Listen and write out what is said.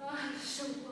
Хорошо.